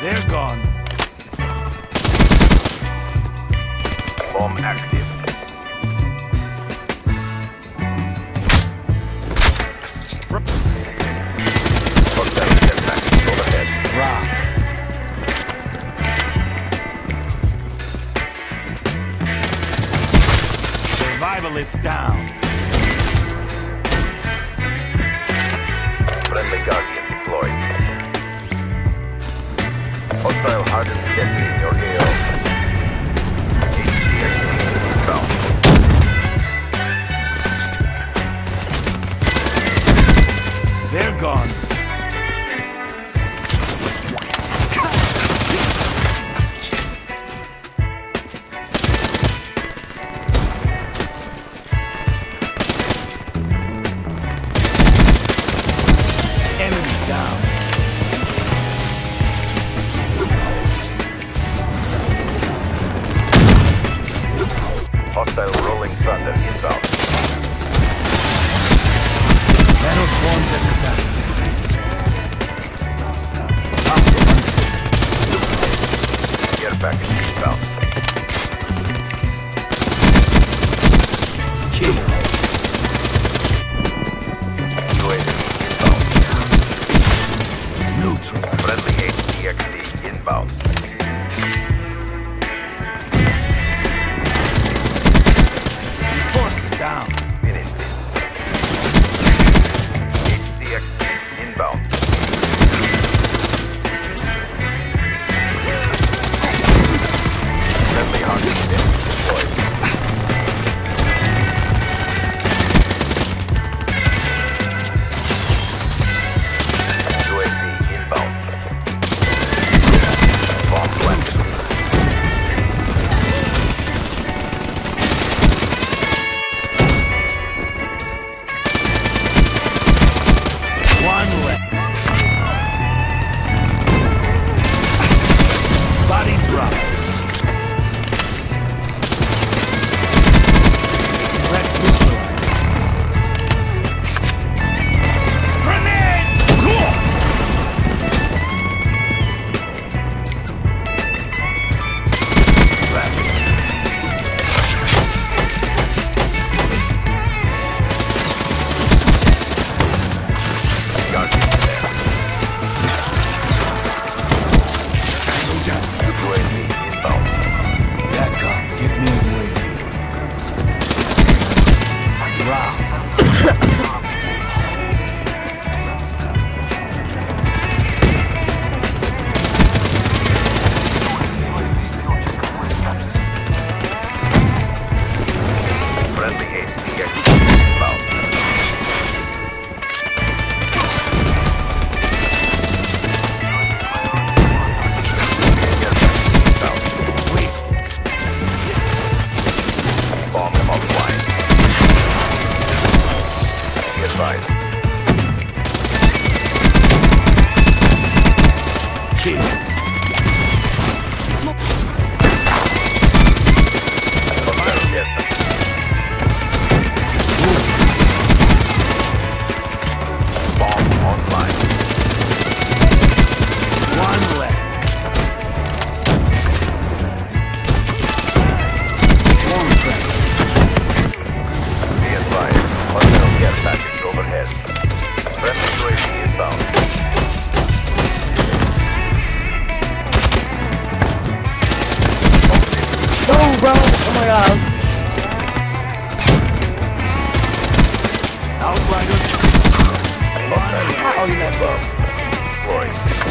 They're gone. Bomb active. Survivalist down. Friendly Guardian deployed. Hostile hardened sentry. in your Hostile Rolling Thunder inbound. Metal swarms at capacity. Care package inbound. Inbound. Friendly HCXD inbound. advised. Kill. god. Outrider. Oh, you meant both. Boys.